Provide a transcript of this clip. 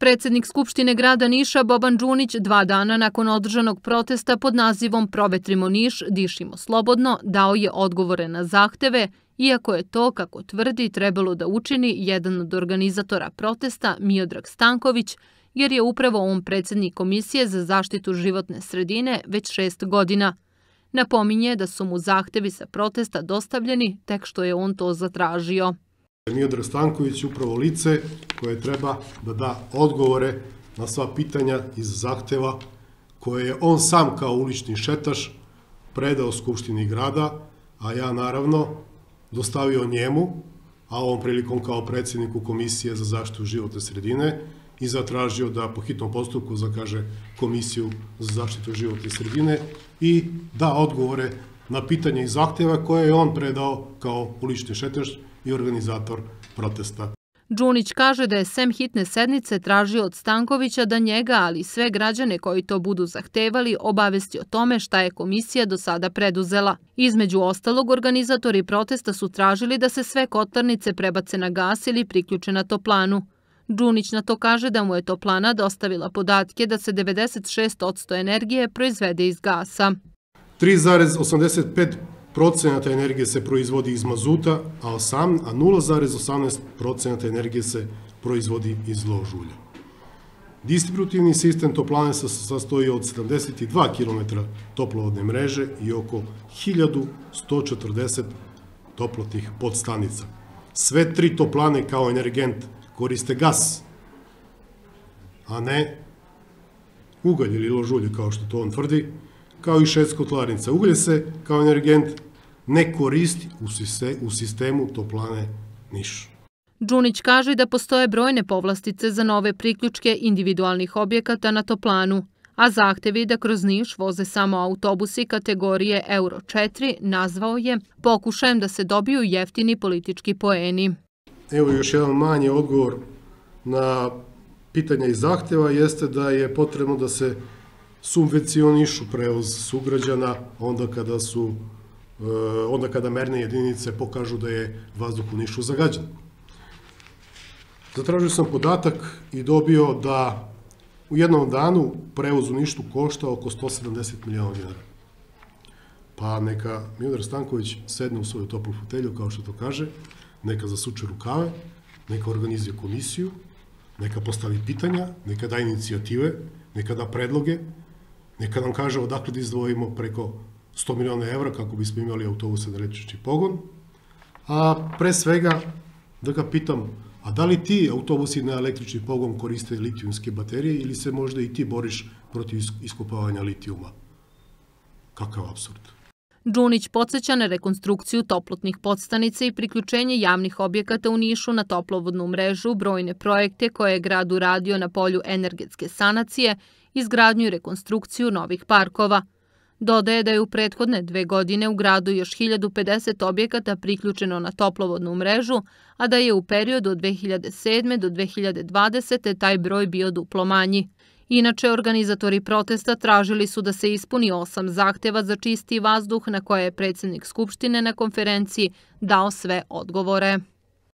Predsednik Skupštine grada Niša Boban Đunić dva dana nakon održanog protesta pod nazivom Provetrimo Niš, dišimo slobodno, dao je odgovore na zahteve, iako je to, kako tvrdi, trebalo da učini jedan od organizatora protesta, Miodrag Stanković, jer je upravo on predsednik Komisije za zaštitu životne sredine već šest godina. Napominje da su mu zahtevi sa protesta dostavljeni tek što je on to zatražio. Miodrag Stanković upravo lice koje treba da da odgovore na sva pitanja iz zahteva koje je on sam kao ulični šetaš predao Skupštini grada, a ja naravno dostavio njemu, a ovom prilikom kao predsedniku Komisije za zaštitu životne sredine i zatražio da po hitnom postupku zakaže Komisiju za zaštitu životne sredine i da odgovore na pitanje i zahteva koje je on predao kao ulični šetaš i organizator protesta. Đunić kaže da je sem hitne sednice tražio od Stankovića da njega, ali sve građane koji to budu zahtevali, obavesti o tome šta je komisija do sada preduzela. Između ostalog, organizatori protesta su tražili da se sve kotlarnice prebace na gas ili priključe na toplanu. Đunić na to kaže da mu je toplana dostavila podatke da se 96% energije proizvede iz gasa. 3,85 procenata energije se proizvodi iz mazuta, a 0,18 procenata energije se proizvodi iz ložulja. Distributivni sistem toplane se sastoji od 72 km toplovodne mreže i oko 1140 toplotnih podstanica. Sve tri toplane kao energent koriste gas, a ne ugalj ili ložulje, kao što to on tvrdi, kao i šest kotlarnica. Uglje se kao energent ne koristi u sistemu toplane Niš. Đunić kaže da postoje brojne povlastice za nove priključke individualnih objekata na toplanu, a zahtevi da kroz Niš voze samo autobusi kategorije Euro 4 nazvao je pokušajem da se dobiju jeftini politički poeni. Evo još jedan manji odgovor na pitanja i zahteva jeste da je potrebno da se subvencionišu prevoz sugrađana onda kada su eh, onda kada merne jedinice pokažu da je vazduh u Nišu zagađen. Zatražio sam podatak i dobio da u jednom danu prevoz u Ništu košta oko 170 miliona dinara. Pa neka Milor Stanković sedne u svoju toplu fotelju, kao što to kaže, neka zasuče rukave, neka organizuje komisiju, neka postavi pitanja, neka da inicijative, neka da predloge, Neka nam kaže odakle da izdvojimo preko 100 miliona evra kako bismo imali autobuse na električni pogon. A pre svega da ga pitam, a da li ti autobusi na električni pogon koriste litijumske baterije ili se možda i ti boriš protiv iskopavanja litijuma? Kakav absurd. Đunić podsjeća na rekonstrukciju toplotnih podstanica i priključenje javnih objekata u Nišu na toplovodnu mrežu, brojne projekte koje je grad uradio na polju energetske sanacije izgradnju i rekonstrukciju novih parkova. Dodaje da je u prethodne dve godine u gradu još 1050 objekata priključeno na toplovodnu mrežu, a da je u periodu od 2007. do 2020. taj broj bio duplo manji. Inače, organizatori protesta tražili su da se ispuni osam zahteva za čisti vazduh na koje je predsednik Skupštine na konferenciji dao sve odgovore.